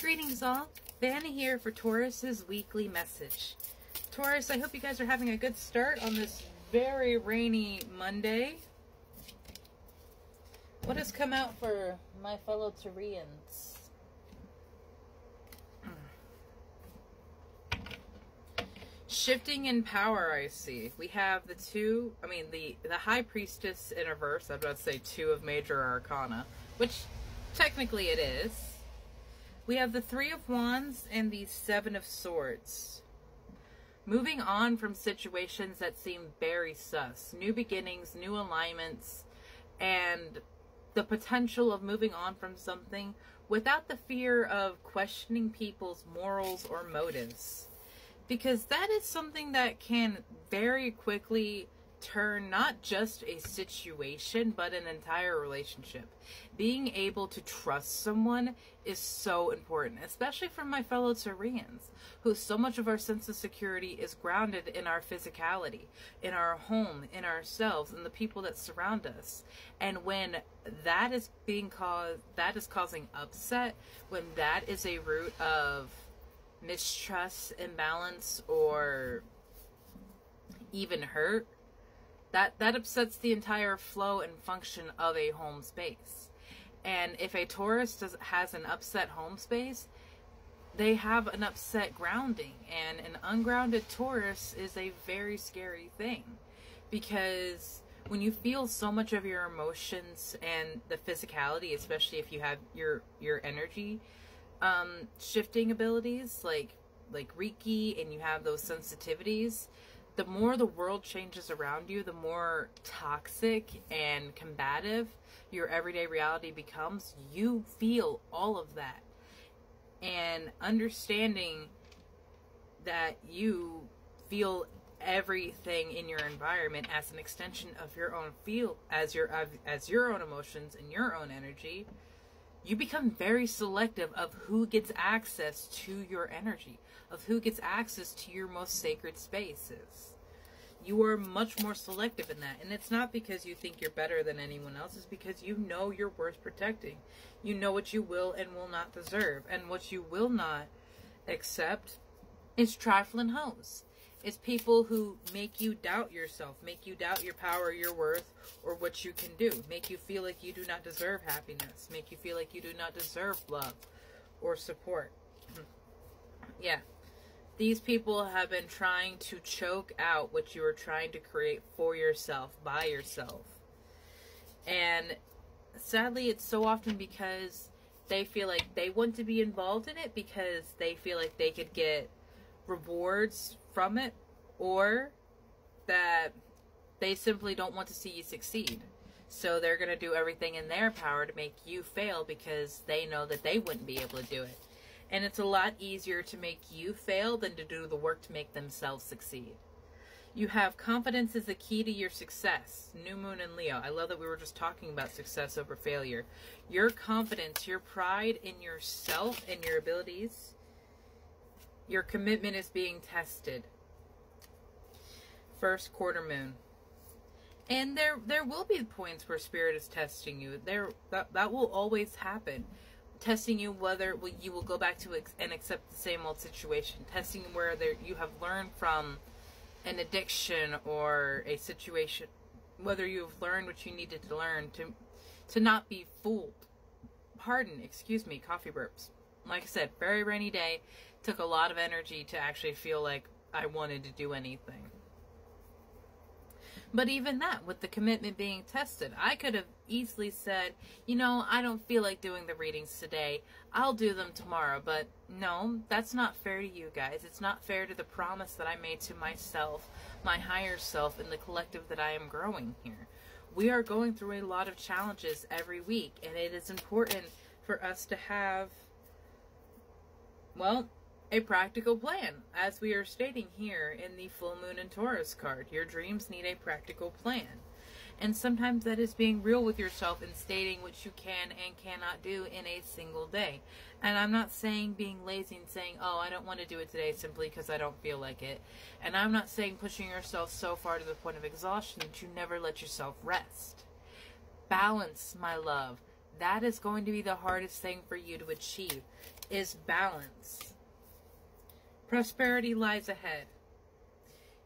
Greetings all. Vanna here for Taurus's weekly message. Taurus, I hope you guys are having a good start on this very rainy Monday. What has come out for my fellow Taurians? Shifting in power, I see. We have the two, I mean, the, the High Priestess in reverse. I'm about to say two of Major Arcana, which technically it is. We have the Three of Wands and the Seven of Swords. Moving on from situations that seem very sus. New beginnings, new alignments, and the potential of moving on from something without the fear of questioning people's morals or motives because that is something that can very quickly turn not just a situation but an entire relationship. Being able to trust someone is so important, especially for my fellow Taurians, who so much of our sense of security is grounded in our physicality, in our home, in ourselves, and the people that surround us. And when that is being caused, that is causing upset, when that is a root of mistrust, imbalance, or even hurt, that that upsets the entire flow and function of a home space. And if a Taurus does, has an upset home space, they have an upset grounding, and an ungrounded Taurus is a very scary thing because when you feel so much of your emotions and the physicality, especially if you have your your energy um, shifting abilities like like Reiki and you have those sensitivities, the more the world changes around you, the more toxic and combative your everyday reality becomes. You feel all of that. And understanding that you feel everything in your environment as an extension of your own feel as your as your own emotions and your own energy you become very selective of who gets access to your energy, of who gets access to your most sacred spaces. You are much more selective in that. And it's not because you think you're better than anyone else, it's because you know you're worth protecting. You know what you will and will not deserve. And what you will not accept is trifling hoes. It's people who make you doubt yourself, make you doubt your power, your worth, or what you can do, make you feel like you do not deserve happiness, make you feel like you do not deserve love or support. Hmm. yeah. These people have been trying to choke out what you are trying to create for yourself, by yourself. And sadly, it's so often because they feel like they want to be involved in it because they feel like they could get rewards from it or that they simply don't want to see you succeed. So they're going to do everything in their power to make you fail because they know that they wouldn't be able to do it. And it's a lot easier to make you fail than to do the work to make themselves succeed. You have confidence is the key to your success. New Moon and Leo. I love that we were just talking about success over failure. Your confidence, your pride in yourself and your abilities your commitment is being tested. First quarter moon. And there there will be points where spirit is testing you. There that, that will always happen. Testing you whether you will go back to and accept the same old situation. Testing where there, you have learned from an addiction or a situation whether you have learned what you needed to learn to to not be fooled. Pardon, excuse me, coffee burps. Like I said, very rainy day. Took a lot of energy to actually feel like I wanted to do anything. But even that, with the commitment being tested, I could have easily said, you know, I don't feel like doing the readings today. I'll do them tomorrow. But no, that's not fair to you guys. It's not fair to the promise that I made to myself, my higher self, and the collective that I am growing here. We are going through a lot of challenges every week, and it is important for us to have well, a practical plan, as we are stating here in the full moon and Taurus card. Your dreams need a practical plan. And sometimes that is being real with yourself and stating what you can and cannot do in a single day. And I'm not saying being lazy and saying, oh, I don't want to do it today simply because I don't feel like it. And I'm not saying pushing yourself so far to the point of exhaustion that you never let yourself rest. Balance, my love. that is going to be the hardest thing for you to achieve is balance. Prosperity lies ahead.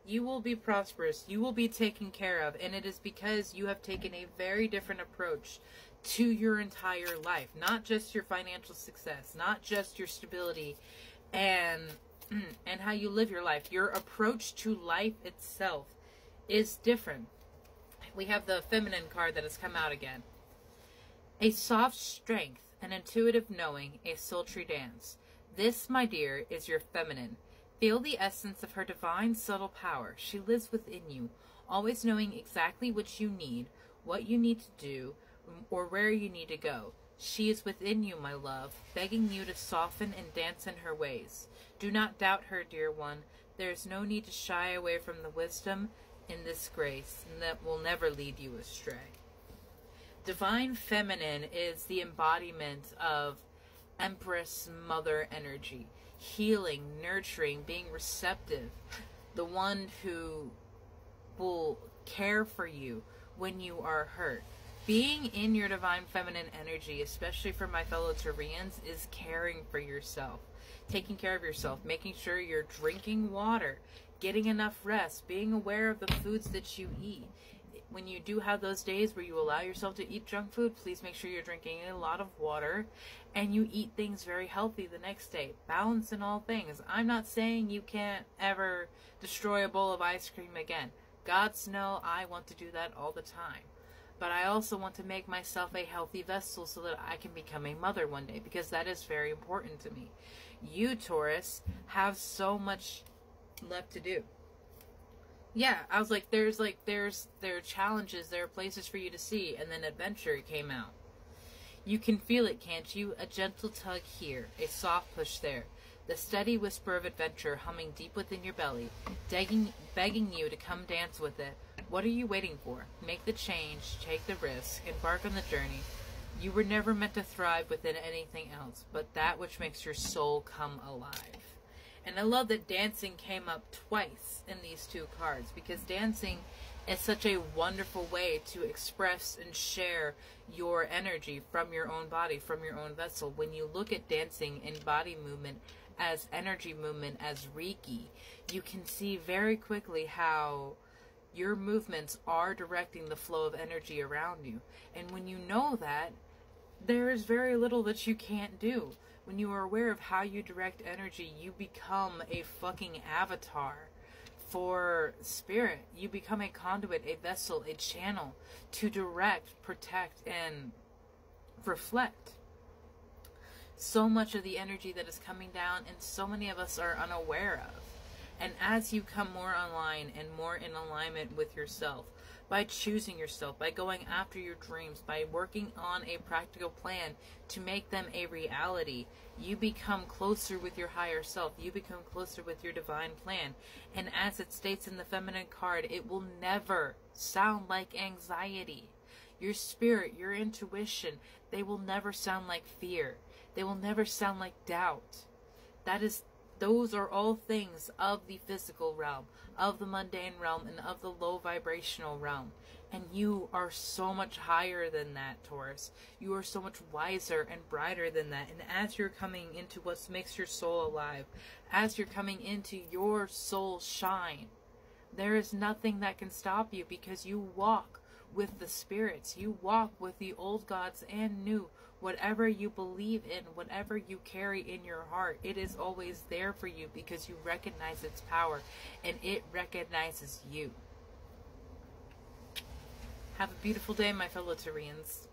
You will be prosperous. You will be taken care of. And it is because you have taken a very different approach to your entire life. Not just your financial success, not just your stability and and how you live your life. Your approach to life itself is different. We have the feminine card that has come out again. A soft strength, an intuitive knowing, a sultry dance. This, my dear, is your feminine. Feel the essence of her divine subtle power. She lives within you, always knowing exactly what you need, what you need to do, or where you need to go. She is within you, my love, begging you to soften and dance in her ways. Do not doubt her, dear one. There is no need to shy away from the wisdom in this grace, and that will never lead you astray. Divine Feminine is the embodiment of Empress Mother energy, healing, nurturing, being receptive, the one who will care for you when you are hurt. Being in your divine feminine energy, especially for my fellow Taurians, is caring for yourself, taking care of yourself, making sure you're drinking water, getting enough rest, being aware of the foods that you eat when you do have those days where you allow yourself to eat junk food, please make sure you're drinking a lot of water and you eat things very healthy the next day. Balance in all things. I'm not saying you can't ever destroy a bowl of ice cream again. Gods know I want to do that all the time. But I also want to make myself a healthy vessel so that I can become a mother one day because that is very important to me. You, Taurus, have so much left to do yeah, I was like, there's like, there's, there are challenges, there are places for you to see, and then adventure came out. You can feel it, can't you? A gentle tug here, a soft push there. The steady whisper of adventure humming deep within your belly, begging, begging you to come dance with it. What are you waiting for? Make the change, take the risk, embark on the journey. You were never meant to thrive within anything else, but that which makes your soul come alive. And I love that dancing came up twice in these two cards because dancing is such a wonderful way to express and share your energy from your own body, from your own vessel. When you look at dancing and body movement as energy movement, as Reiki, you can see very quickly how your movements are directing the flow of energy around you. And when you know that, there is very little that you can't do when you are aware of how you direct energy, you become a fucking avatar for spirit. You become a conduit, a vessel, a channel to direct, protect, and reflect. So much of the energy that is coming down, and so many of us are unaware of. And as you come more online and more in alignment with yourself, by choosing yourself, by going after your dreams, by working on a practical plan to make them a reality, you become closer with your higher self. You become closer with your divine plan. And as it states in the feminine card, it will never sound like anxiety. Your spirit, your intuition, they will never sound like fear. They will never sound like doubt. That is those are all things of the physical realm, of the mundane realm, and of the low vibrational realm. And you are so much higher than that, Taurus. You are so much wiser and brighter than that. And as you're coming into what makes your soul alive, as you're coming into your soul shine, there is nothing that can stop you because you walk with the spirits. You walk with the old gods and new whatever you believe in, whatever you carry in your heart, it is always there for you because you recognize its power and it recognizes you. Have a beautiful day, my fellow Taurians.